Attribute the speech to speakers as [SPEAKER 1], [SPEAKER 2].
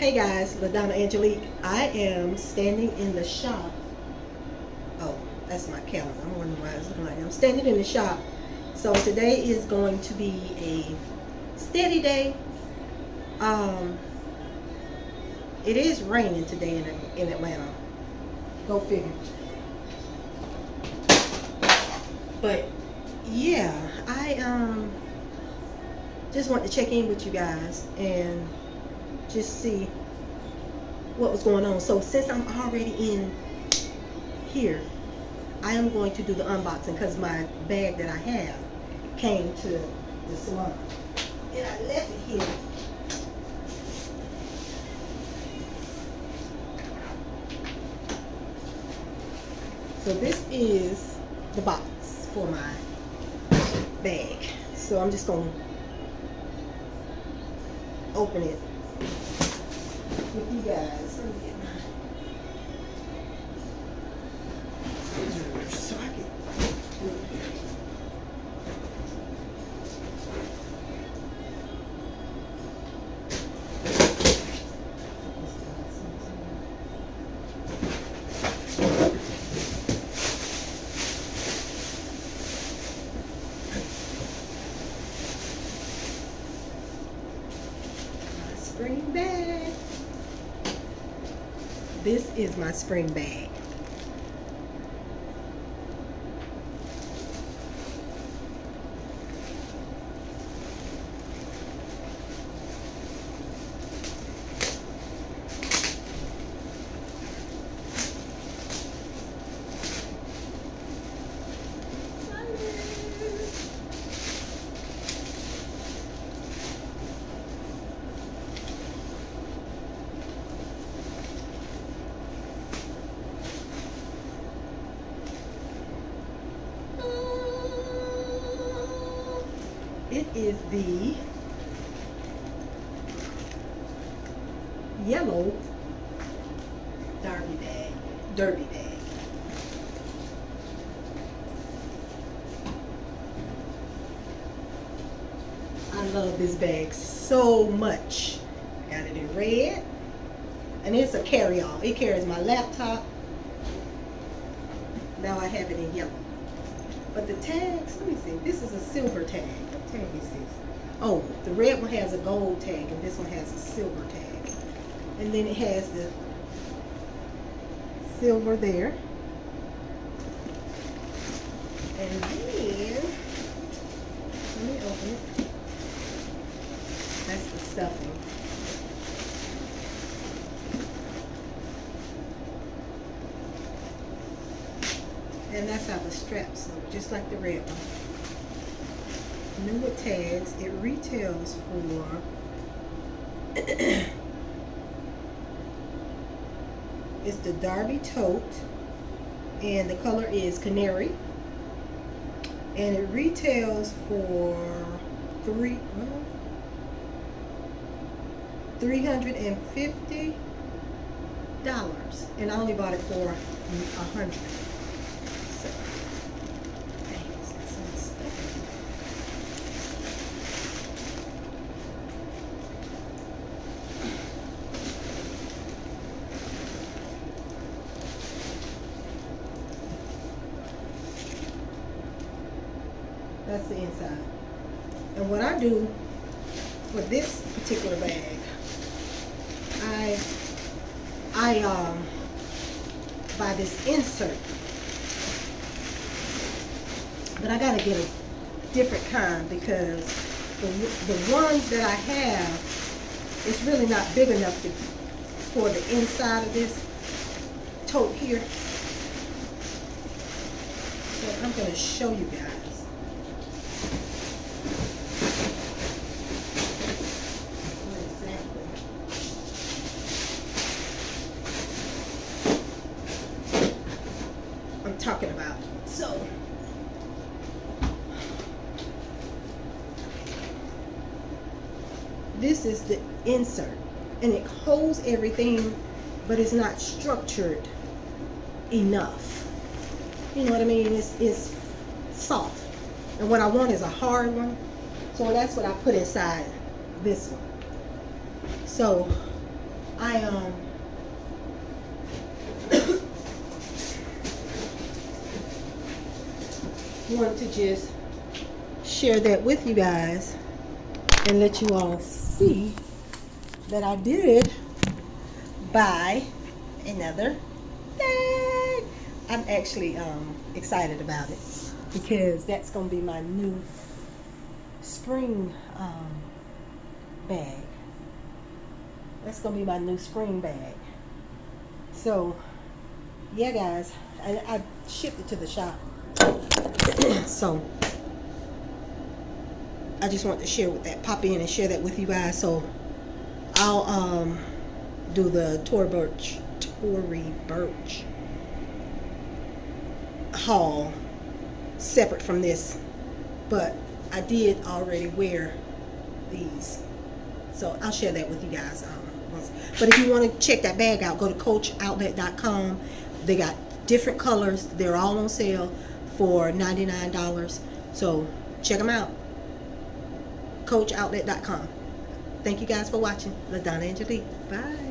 [SPEAKER 1] Hey guys, LaDonna Angelique. I am standing in the shop. Oh, that's my calendar. I'm wondering why it's looking like I'm standing in the shop. So today is going to be a steady day. Um, it is raining today in, in Atlanta. Go figure. But yeah, I um just want to check in with you guys and just see what was going on. So since I'm already in here, I am going to do the unboxing because my bag that I have came to the salon. And I left it here. So this is the box for my bag. So I'm just going to open it with you guys. Let me get My spring bag. This is my spring bag. It is the yellow derby bag. Derby bag. I love this bag so much. Got it in red. And it's a carry-all. It carries my laptop. Now I have it in yellow. But the tags, let me see. This is a silver tag. What tag is this? Oh, the red one has a gold tag and this one has a silver tag. And then it has the silver there. And then, let me open it. That's the stuffing. And that's how the straps look, just like the red one. New with tags, it retails for it's the Derby tote and the color is canary and it retails for three well, 350 dollars and I only bought it for a hundred so, dang, it's got some stuff in it. That's the inside. And what I do for this particular bag, I I um buy this insert. But I gotta get a different kind because the the ones that I have, it's really not big enough to, for the inside of this tote here. So I'm gonna show you guys. what exactly I'm talking about. So, this is the insert, and it holds everything, but it's not structured enough. You know what I mean? It's, it's soft. And what I want is a hard one. So that's what I put inside this one. So I um want to just share that with you guys and let you all see that I did buy another bag. I'm actually um, excited about it because that's going to be my new spring um, bag. That's going to be my new spring bag. So, yeah, guys, I, I shipped it to the shop. So, I just want to share with that, pop in and share that with you guys. So, I'll um, do the Tory Burch, Tory Burch haul separate from this. But I did already wear these. So I'll share that with you guys. Um, once. But if you want to check that bag out, go to coachoutlet.com. They got different colors. They're all on sale for $99. So check them out. Coachoutlet.com. Thank you guys for watching. LaDonna Angelique. Bye.